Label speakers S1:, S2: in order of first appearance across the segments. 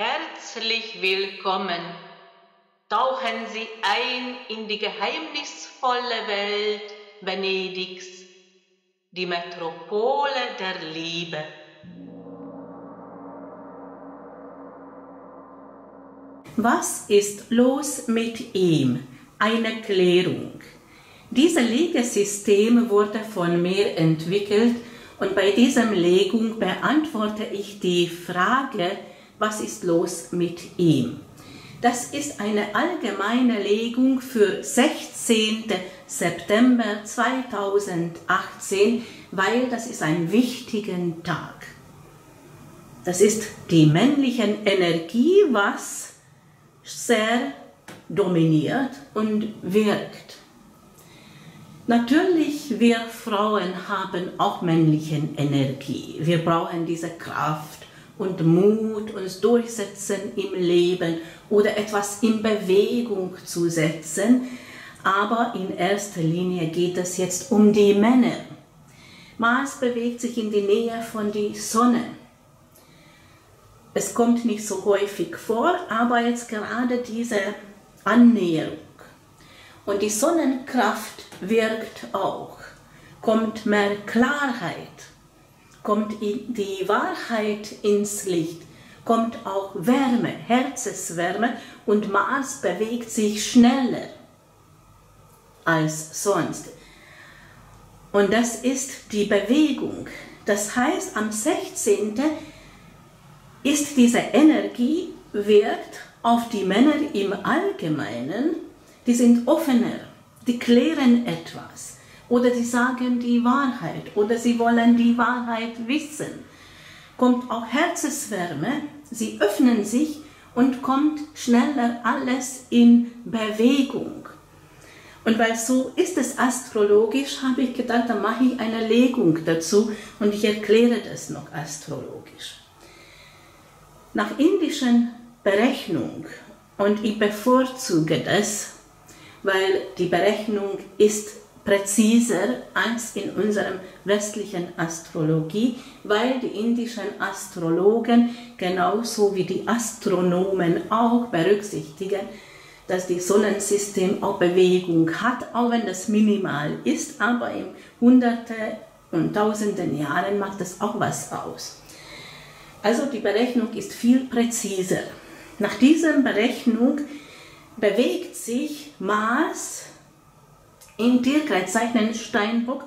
S1: Herzlich willkommen. Tauchen Sie ein in die geheimnisvolle Welt Venedigs, die Metropole der Liebe.
S2: Was ist los mit ihm? Eine Klärung. Dieses Legesystem wurde von mir entwickelt und bei dieser Legung beantworte ich die Frage, was ist los mit ihm. Das ist eine allgemeine Legung für 16. September 2018, weil das ist ein wichtiger Tag. Das ist die männliche Energie, was sehr dominiert und wirkt. Natürlich, wir Frauen haben auch männliche Energie. Wir brauchen diese Kraft und Mut, uns durchsetzen im Leben oder etwas in Bewegung zu setzen. Aber in erster Linie geht es jetzt um die Männer. Mars bewegt sich in die Nähe von der Sonne. Es kommt nicht so häufig vor, aber jetzt gerade diese Annäherung. Und die Sonnenkraft wirkt auch, kommt mehr Klarheit kommt die Wahrheit ins Licht, kommt auch Wärme, Herzenswärme und Mars bewegt sich schneller als sonst. Und das ist die Bewegung. Das heißt, am 16. ist diese Energie wirkt auf die Männer im Allgemeinen, die sind offener, die klären etwas oder sie sagen die Wahrheit oder sie wollen die Wahrheit wissen. Kommt auch Herzenswärme, sie öffnen sich und kommt schneller alles in Bewegung. Und weil so ist es astrologisch, habe ich gedacht, dann mache ich eine Legung dazu und ich erkläre das noch astrologisch. Nach indischen Berechnung, und ich bevorzuge das, weil die Berechnung ist präziser als in unserer westlichen Astrologie, weil die indischen Astrologen genauso wie die Astronomen auch berücksichtigen, dass das Sonnensystem auch Bewegung hat, auch wenn das minimal ist, aber in Hunderte und Tausenden Jahren macht das auch was aus. Also die Berechnung ist viel präziser. Nach dieser Berechnung bewegt sich Mars in Tierkreis zeichnen Steinbock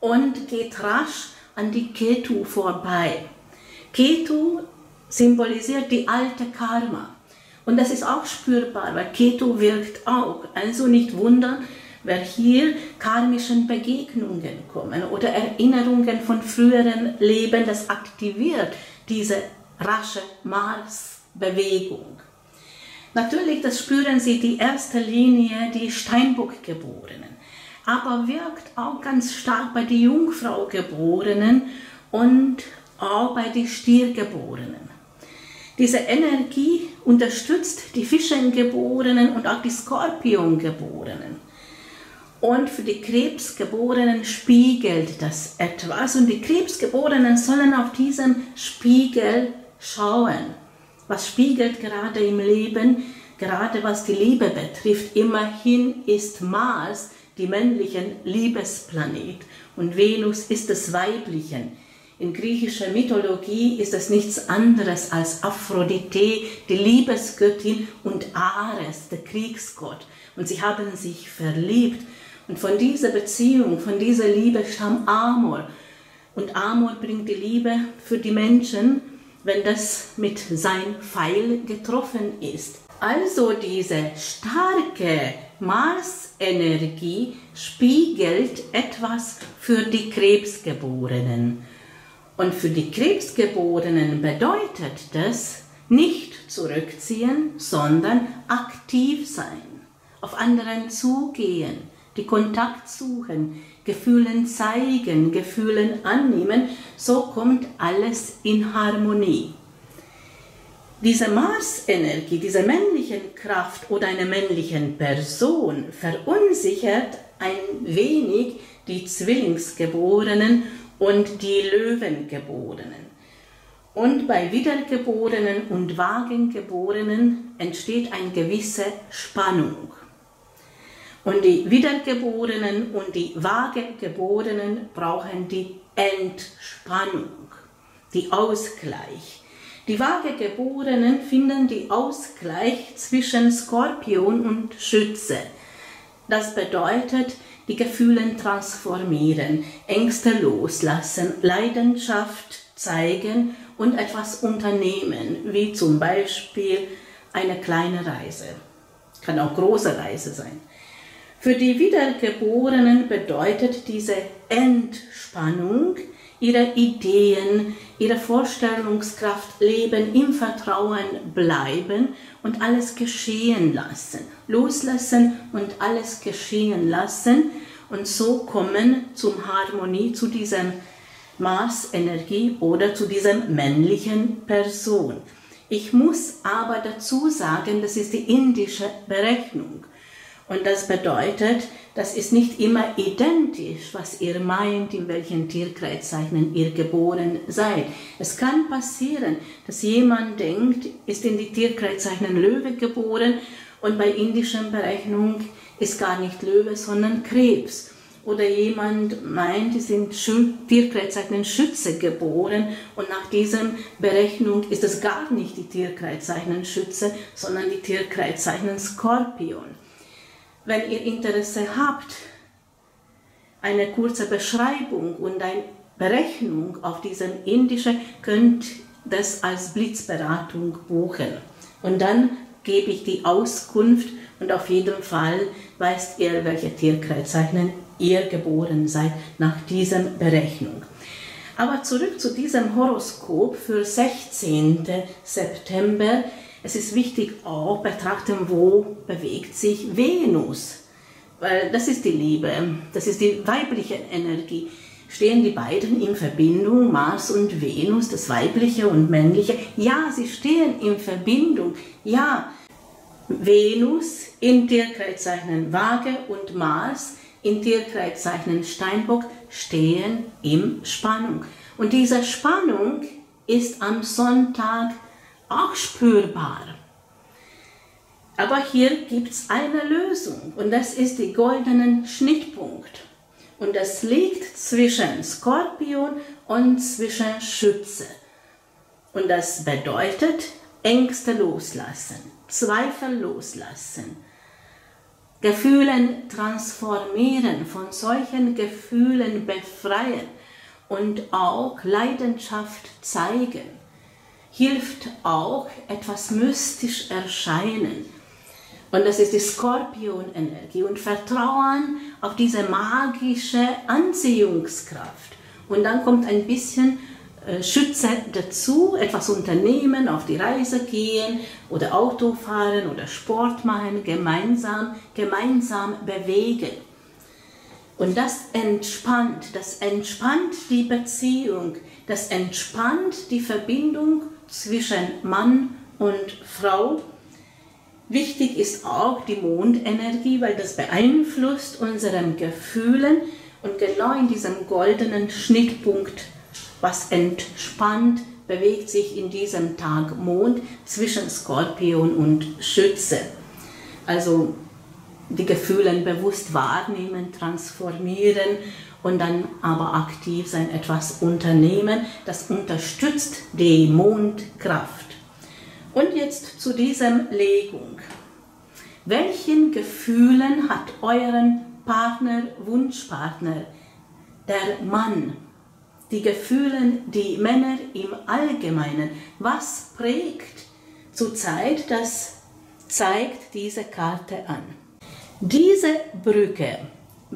S2: und geht rasch an die Ketu vorbei. Ketu symbolisiert die alte Karma. Und das ist auch spürbar, weil Ketu wirkt auch. Also nicht wundern, wenn hier karmischen Begegnungen kommen oder Erinnerungen von früheren Leben, das aktiviert diese rasche Marsbewegung. Natürlich, das spüren Sie die erste Linie, die Steinbock-Geborenen aber wirkt auch ganz stark bei den Jungfrau-Geborenen und auch bei den Stiergeborenen. Diese Energie unterstützt die Fischengeborenen und auch die Skorpiongeborenen. Und für die Krebsgeborenen spiegelt das etwas und die Krebsgeborenen sollen auf diesem Spiegel schauen. Was spiegelt gerade im Leben, gerade was die Liebe betrifft? Immerhin ist Mars die männlichen Liebesplanet und Venus ist das weiblichen. In griechischer Mythologie ist es nichts anderes als Aphrodite, die Liebesgöttin, und Ares, der Kriegsgott. Und sie haben sich verliebt. Und von dieser Beziehung, von dieser Liebe stammt Amor. Und Amor bringt die Liebe für die Menschen, wenn das mit sein Pfeil getroffen ist. Also diese starke Marsenergie spiegelt etwas für die Krebsgeborenen. Und für die Krebsgeborenen bedeutet das nicht zurückziehen, sondern aktiv sein, auf anderen zugehen, die Kontakt suchen, Gefühlen zeigen, Gefühlen annehmen, so kommt alles in Harmonie diese Marsenergie, diese männliche Kraft oder eine männliche Person verunsichert ein wenig die Zwillingsgeborenen und die Löwengeborenen. Und bei Wiedergeborenen und Wagengeborenen entsteht eine gewisse Spannung. Und die Wiedergeborenen und die Wagengeborenen brauchen die Entspannung, die Ausgleich. Die Wagegeborenen finden die Ausgleich zwischen Skorpion und Schütze. Das bedeutet, die Gefühle transformieren, Ängste loslassen, Leidenschaft zeigen und etwas unternehmen, wie zum Beispiel eine kleine Reise. Kann auch große Reise sein. Für die Wiedergeborenen bedeutet diese Entspannung, ihre Ideen, ihre Vorstellungskraft leben, im Vertrauen bleiben und alles geschehen lassen. Loslassen und alles geschehen lassen und so kommen zum Harmonie, zu diesem Mars-Energie oder zu diesem männlichen Person. Ich muss aber dazu sagen, das ist die indische Berechnung. Und das bedeutet, das ist nicht immer identisch, was ihr meint, in welchen Tierkreiszeichen ihr geboren seid. Es kann passieren, dass jemand denkt, ist in die Tierkreiszeichen Löwe geboren und bei indischen Berechnung ist gar nicht Löwe, sondern Krebs. Oder jemand meint, ist in Tierkreiszeichen Schütze geboren und nach dieser Berechnung ist es gar nicht die Tierkreiszeichen Schütze, sondern die Tierkreiszeichen Skorpion. Wenn ihr Interesse habt, eine kurze Beschreibung und eine Berechnung auf diesem indische, könnt das als Blitzberatung buchen. Und dann gebe ich die Auskunft und auf jeden Fall weißt ihr, welche Tierkreiszeichen ihr geboren seid nach dieser Berechnung. Aber zurück zu diesem Horoskop für 16. September es ist wichtig auch betrachten, wo bewegt sich Venus. Weil das ist die Liebe, das ist die weibliche Energie. Stehen die beiden in Verbindung, Mars und Venus, das weibliche und männliche? Ja, sie stehen in Verbindung. Ja, Venus in Tierkreiszeichen Waage und Mars in Tierkreiszeichen Steinbock stehen in Spannung. Und diese Spannung ist am Sonntag auch spürbar. Aber hier gibt es eine Lösung und das ist der goldene Schnittpunkt. Und das liegt zwischen Skorpion und zwischen Schütze. Und das bedeutet Ängste loslassen, Zweifel loslassen, Gefühlen transformieren, von solchen Gefühlen befreien und auch Leidenschaft zeigen hilft auch etwas mystisch erscheinen. Und das ist die Skorpion-Energie und Vertrauen auf diese magische Anziehungskraft. Und dann kommt ein bisschen äh, Schütze dazu, etwas unternehmen, auf die Reise gehen oder Auto fahren oder Sport machen, gemeinsam, gemeinsam bewegen. Und das entspannt, das entspannt die Beziehung, das entspannt die Verbindung zwischen Mann und Frau. Wichtig ist auch die Mondenergie, weil das beeinflusst unsere Gefühle und genau in diesem goldenen Schnittpunkt, was entspannt, bewegt sich in diesem Tag Mond zwischen Skorpion und Schütze. Also die Gefühle bewusst wahrnehmen, transformieren und dann aber aktiv sein, etwas unternehmen, das unterstützt die Mondkraft. Und jetzt zu dieser Legung. Welchen Gefühlen hat euren Partner, Wunschpartner, der Mann, die Gefühle, die Männer im Allgemeinen, was prägt zurzeit, das zeigt diese Karte an. Diese Brücke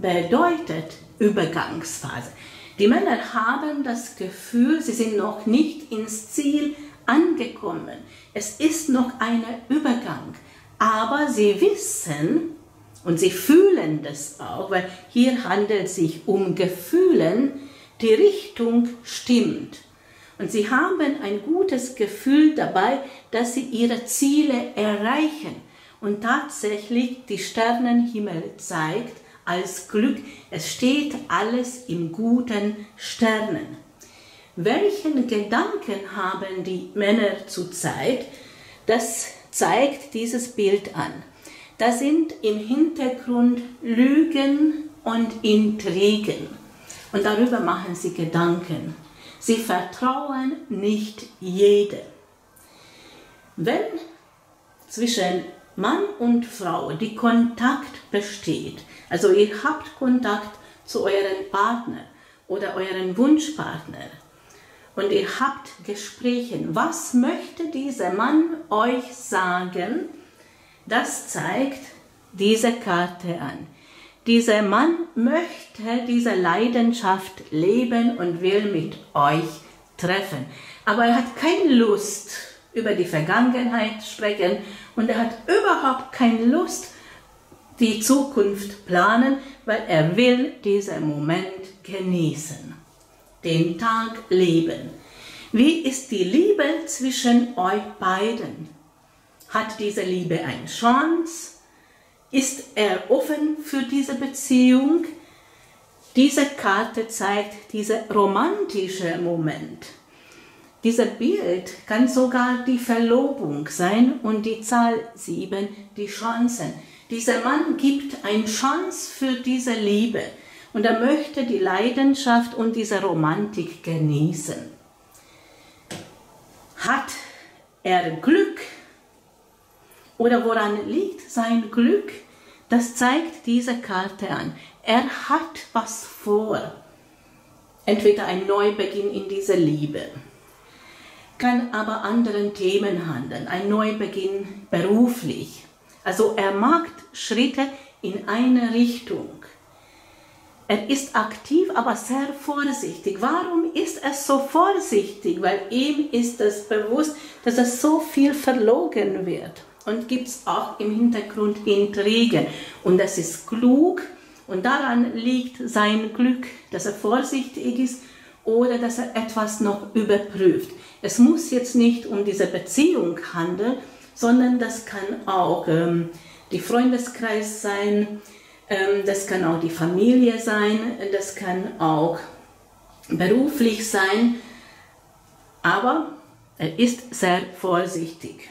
S2: bedeutet Übergangsphase. Die Männer haben das Gefühl, sie sind noch nicht ins Ziel angekommen. Es ist noch ein Übergang. Aber sie wissen und sie fühlen das auch, weil hier handelt es sich um Gefühlen, die Richtung stimmt. Und sie haben ein gutes Gefühl dabei, dass sie ihre Ziele erreichen. Und tatsächlich die Sternenhimmel zeigt, als Glück. Es steht alles im guten Sternen. Welchen Gedanken haben die Männer zurzeit? Das zeigt dieses Bild an. Da sind im Hintergrund Lügen und Intrigen. Und darüber machen sie Gedanken. Sie vertrauen nicht jedem. Wenn zwischen Mann und Frau die Kontakt besteht, also ihr habt Kontakt zu eurem Partner oder euren Wunschpartner und ihr habt Gespräche, was möchte dieser Mann euch sagen? Das zeigt diese Karte an. Dieser Mann möchte diese Leidenschaft leben und will mit euch treffen. Aber er hat keine Lust über die Vergangenheit sprechen und er hat überhaupt keine Lust die Zukunft planen, weil er will diesen Moment genießen, den Tag leben. Wie ist die Liebe zwischen euch beiden? Hat diese Liebe eine Chance? Ist er offen für diese Beziehung? Diese Karte zeigt diesen romantischen Moment. Dieser Bild kann sogar die Verlobung sein und die Zahl 7 die Chancen. Dieser Mann gibt eine Chance für diese Liebe und er möchte die Leidenschaft und diese Romantik genießen. Hat er Glück oder woran liegt sein Glück? Das zeigt diese Karte an. Er hat was vor. Entweder ein Neubeginn in dieser Liebe, kann aber anderen Themen handeln, ein Neubeginn beruflich. Also er macht Schritte in eine Richtung. Er ist aktiv, aber sehr vorsichtig. Warum ist er so vorsichtig? Weil ihm ist es bewusst, dass es so viel verlogen wird und gibt es auch im Hintergrund Intrigen. Und das ist klug und daran liegt sein Glück, dass er vorsichtig ist oder dass er etwas noch überprüft. Es muss jetzt nicht um diese Beziehung handeln, sondern das kann auch ähm, die Freundeskreis sein, ähm, das kann auch die Familie sein, das kann auch beruflich sein, aber er ist sehr vorsichtig.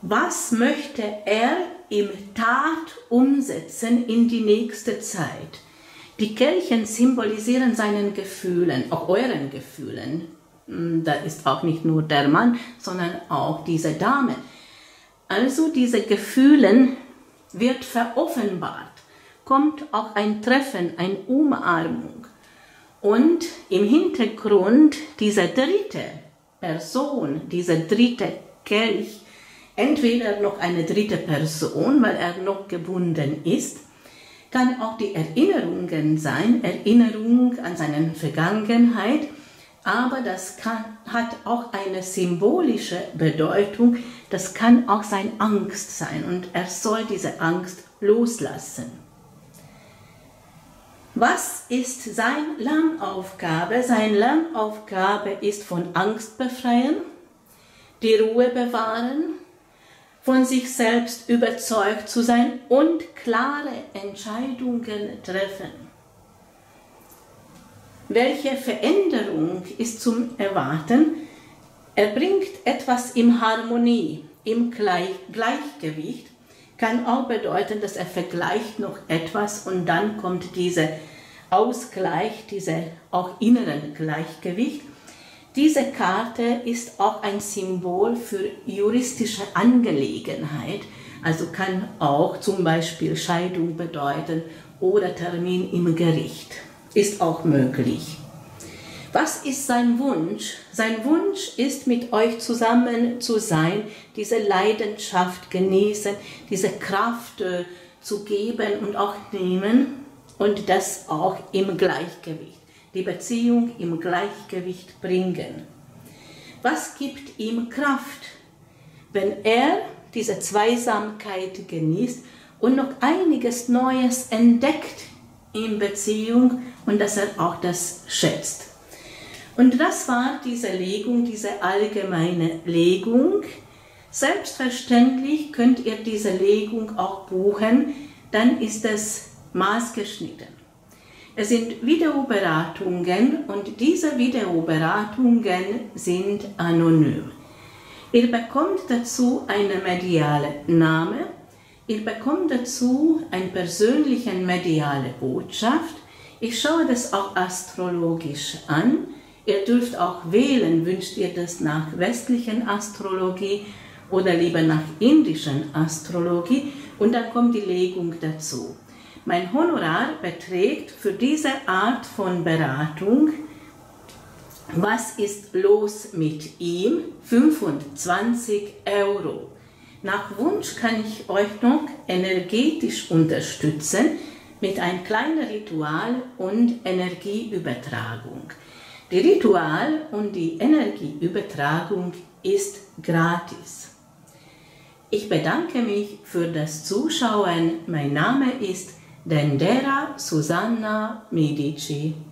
S2: Was möchte er im Tat umsetzen in die nächste Zeit? Die Kelchen symbolisieren seinen Gefühlen, auch euren Gefühlen. Hm, da ist auch nicht nur der Mann, sondern auch diese Dame. Also diese Gefühlen wird veroffenbart, kommt auch ein Treffen, eine Umarmung. Und im Hintergrund diese dritte Person, dieser dritte Kelch, entweder noch eine dritte Person, weil er noch gebunden ist, kann auch die Erinnerungen sein, Erinnerung an seine Vergangenheit, aber das kann, hat auch eine symbolische Bedeutung, das kann auch sein Angst sein und er soll diese Angst loslassen. Was ist seine Lernaufgabe? Seine Lernaufgabe ist von Angst befreien, die Ruhe bewahren, von sich selbst überzeugt zu sein und klare Entscheidungen treffen. Welche Veränderung ist zum Erwarten? Er bringt etwas in Harmonie, im Gleichgewicht, kann auch bedeuten, dass er vergleicht noch etwas und dann kommt dieser Ausgleich, dieser auch inneren Gleichgewicht. Diese Karte ist auch ein Symbol für juristische Angelegenheit, also kann auch zum Beispiel Scheidung bedeuten oder Termin im Gericht. Ist auch möglich. Was ist sein Wunsch? Sein Wunsch ist, mit euch zusammen zu sein, diese Leidenschaft genießen, diese Kraft äh, zu geben und auch nehmen und das auch im Gleichgewicht die Beziehung im Gleichgewicht bringen. Was gibt ihm Kraft, wenn er diese Zweisamkeit genießt und noch einiges Neues entdeckt in Beziehung und dass er auch das schätzt? Und das war diese Legung, diese allgemeine Legung. Selbstverständlich könnt ihr diese Legung auch buchen, dann ist es maßgeschnitten. Es sind Videoberatungen und diese Videoberatungen sind anonym. Ihr bekommt dazu eine mediale Name, ihr bekommt dazu eine persönliche mediale Botschaft. Ich schaue das auch astrologisch an. Ihr dürft auch wählen, wünscht ihr das nach westlichen Astrologie oder lieber nach indischen Astrologie und dann kommt die Legung dazu. Mein Honorar beträgt für diese Art von Beratung, was ist los mit ihm, 25 Euro. Nach Wunsch kann ich euch noch energetisch unterstützen mit einem kleinen Ritual und Energieübertragung. Die Ritual und die Energieübertragung ist gratis. Ich bedanke mich für das Zuschauen. Mein Name ist Dendera Susanna Medici.